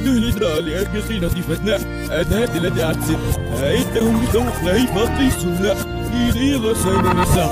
ودهني درالي أرقصي نظيفتنا أدهات الذي أعتسد هايتهم لتوقنا هي فاطي سونا إلي غصين نسا